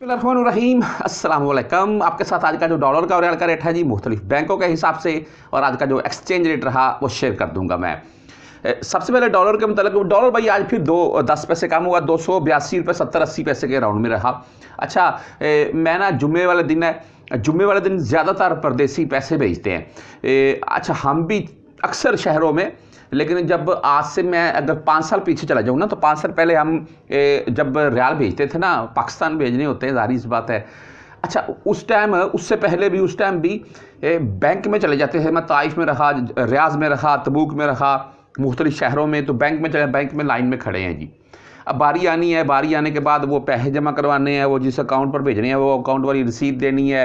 रहीम अस्सलाम आपके साथ आज का जो डॉलर का और का रेट है जी मुख्तलिफ़ बैंकों के हिसाब से और आज का जो एक्सचेंज रेट रहा वो शेयर कर दूँगा मैं। सबसे पहले डॉलर के मतलब डॉलर भाई आज फिर दो दस पैसे कम हुआ दो सौ बयासी रुपये सत्तर अस्सी पैसे के राउंड में रहा। अच्छा ए, मैं ना जुम्मे वाले दिन है जुम्मे वाले दिन ज़्यादातर परदेसी पैसे भेजते हैं। ए, अच्छा हम भी अक्सर शहरों में लेकिन जब आज से मैं अगर पाँच साल पीछे चला जाऊँ ना तो पाँच साल पहले हम ए, जब रियाल भेजते थे ना पाकिस्तान भेजने होते हैं जारी इस बात है। अच्छा उस टाइम उससे पहले भी उस टाइम भी ए, बैंक में चले जाते थे। मैं ताइफ में रखा रियाज में रखा तबूक में रखा मुख्तलिफ़ शहरों में तो बैंक में चले बैंक में लाइन में खड़े हैं जी। अब बारी आनी है बारी आने के बाद वो पैसे जमा करवाने हैं वो जिस अकाउंट पर भेजने हैं वो अकाउंट वाली रसीद देनी है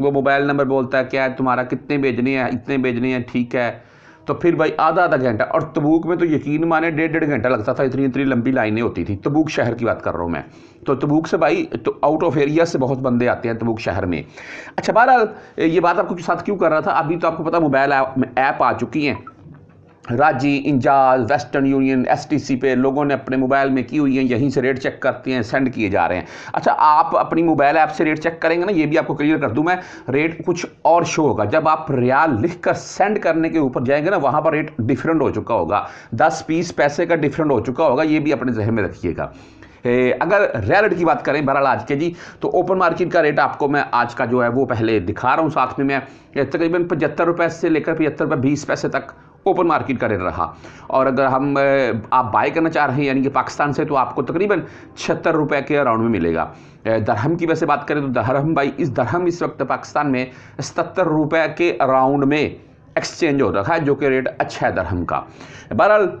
वो मोबाइल नंबर बोलता है क्या है तुम्हारा कितने भेजने हैं इतने भेजने हैं ठीक है। तो फिर भाई आधा आधा घंटा, और तबूक में तो यकीन माने डेढ़ डेढ़ घंटा लगता था, इतनी इतनी लंबी लाइनें होती थी। तबूक शहर की बात कर रहा हूँ मैं। तो तबूक से भाई तो आउट ऑफ़ एरिया से बहुत बंदे आते हैं तबूक शहर में। अच्छा बहरहाल, ये बात आपको साथ क्यों कर रहा था? अभी तो आपको पता मोबाइल ऐप आ चुकी हैं। राज़ी इंजाज वेस्टर्न यूनियन, एसटीसी पे लोगों ने अपने मोबाइल में की हुई है, यहीं से रेट चेक करते हैं, सेंड किए जा रहे हैं। अच्छा आप अपनी मोबाइल ऐप से रेट चेक करेंगे ना, ये भी आपको क्लियर कर दूँ मैं, रेट कुछ और शो होगा। जब आप रियाल लिख कर सेंड करने के ऊपर जाएँगे ना, वहाँ पर रेट डिफरेंट हो चुका होगा। दस बीस पैसे का डिफरेंट हो चुका होगा, ये भी अपने जहन में रखिएगा। अगर रेट की बात करें, बहरहाल आज के जी तो ओपन मार्केट का रेट आपको मैं आज का जो है, वो पहले दिखा रहा हूँ साथ में मैं तकरीबन पचहत्तर रुपये से लेकर पचहत्तर रुपये बीस पैसे तक ओपन मार्केट का रेट रहा। और अगर हम आप बाय करना चाह रहे हैं, यानी कि पाकिस्तान से तो आपको तकरीबन छिहत्तर रुपये के अराउंड में मिलेगा। दरहम की वैसे बात करें तो दरहम भाई, इस दरहम इस वक्त पाकिस्तान में सतर रुपये के अराउंड में एक्सचेंज हो रखा है जो कि रेट अच्छा है दरहम का। बहरहाल,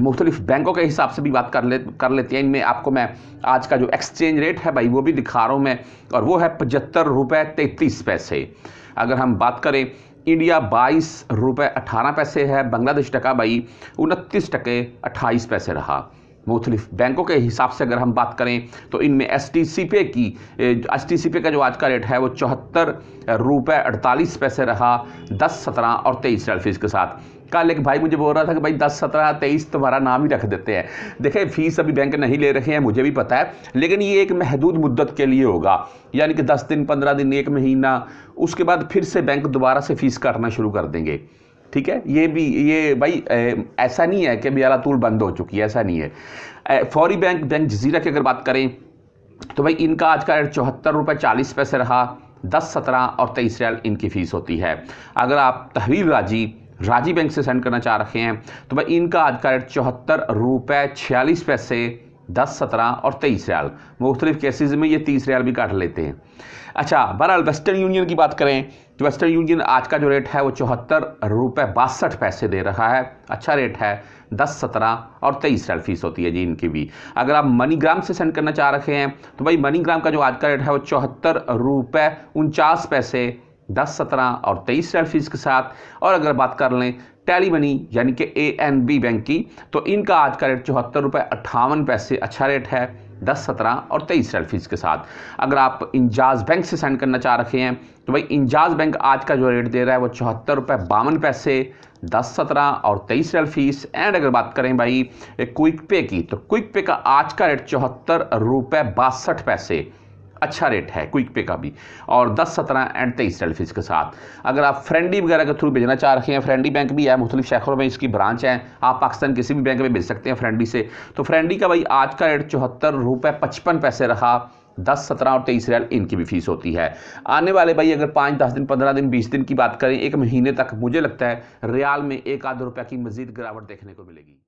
मुख्तलिफ़ बैंकों के हिसाब से भी बात कर ले, कर लेते हैं। इनमें आपको मैं आज का जो एक्सचेंज रेट है भाई, वो भी दिखा रहा हूँ मैं, और वो है पचहत्तर रुपये तैंतीस पैसे। अगर हम बात करें इंडिया बाईस रुपये अठारह पैसे है बांग्लादेश टका भाई उनतीस टके अट्ठाईस पैसे रहा। मुख्तलिफ़ बैंकों के हिसाब से अगर हम बात करें तो इनमें एस टी सी पे की एस टी सी पे का जो आज का रेट है, वो चौहत्तर रुपये अड़तालीस पैसे रहा, दस, सत्रह और तेईस फ़ीस के साथ। कल एक भाई मुझे बोल रहा था कि भाई दस, सत्रह, तेईस तुम्हारा नाम ही रख देते हैं। देखिए फ़ीस अभी बैंक नहीं ले रखे हैं, मुझे भी पता है, लेकिन ये एक महदूद मुद्दत के लिए होगा। यानी कि दस दिन, पंद्रह दिन, एक महीना, उसके बाद फिर से बैंक दोबारा से फ़ीस काटना शुरू कर देंगे। ठीक है? ये भी, ये भाई ऐसा नहीं है कि बियाला तूल बंद हो चुकी है, ऐसा नहीं है। फौरी बैंक बैंक जजीरा की अगर बात करें तो भाई इनका आज का रेट चौहत्तर रुपये चालीस पैसे रहा, दस सत्रह और तेईस रियाल इनकी फ़ीस होती है। अगर आप तहवील राज़ी राज़ी बैंक से सेंड करना चाह रखे हैं तो भाई इनका आज का रेट चौहत्तर रुपये छियालीस पैसे दस, सत्रह और तेईस रियाल। मुख्तलिफ़ केसेज में ये तीस रियाल भी काट लेते हैं। अच्छा बहरहाल वेस्टर्न यूनियन की बात करें तो वेस्टर्न यूनियन आज का जो रेट है वो चौहत्तर रुपये बासठ पैसे दे रहा है। अच्छा रेट है दस, सत्रह और तेईस रियाल फ़ीस होती है जी इनकी भी। अगर आप मनीग्राम से सेंड करना चाह रखे हैं तो भाई मनीग्राम का जो आज का रेट है वो चौहत्तर रुपये उनचास पैसे, दस, सत्रह और तेईस रियाल फ़ीस के साथ। और अगर बात कर लें टैली मनी यानी कि ए एन बी बैंक की। तो इनका आज का रेट चौहत्तर रुपये अट्ठावन पैसे अच्छा रेट है, दस, सत्रह और तेईस रियाल फ़ीस के साथ। अगर आप इंजाज बैंक से सेंड करना चाह रखे हैं तो भाई इंजाज बैंक आज का जो रेट दे रहा है, वो चौहत्तर रुपये बावन पैसे, दस, सत्रह और तेईस रेल फ़ीस एंड अगर बात करें भाई क्विक पे की तो क्विक पे का आज का रेट चौहत्तर रुपये बासठ पैसे। अच्छा रेट है क्विक पे का भी। और 10 सत्रह एंड तेईस सेल्फीज के साथ। अगर आप फ्रेंडी वगैरह के थ्रू भेजना चाह रहे हैं फ्रेंडी बैंक भी है, मुख्तलिफ़ शहरों में इसकी ब्रांच है। आप पाकिस्तान किसी भी बैंक में भेज सकते हैं फ्रेंडी से। तो फ्रेंडी का भाई आज का रेट चौहत्तर रुपये पचपन पैसे रहा। दस, सत्रह और तेईस रियाल इनकी भी फ़ीस होती है। आने वाले भाई अगर पाँच, दस दिन, पंद्रह दिन, बीस दिन की बात करें, एक महीने तक मुझे लगता है रियाल में एक आध रुपये की मजीद गिरावट देखने को मिलेगी।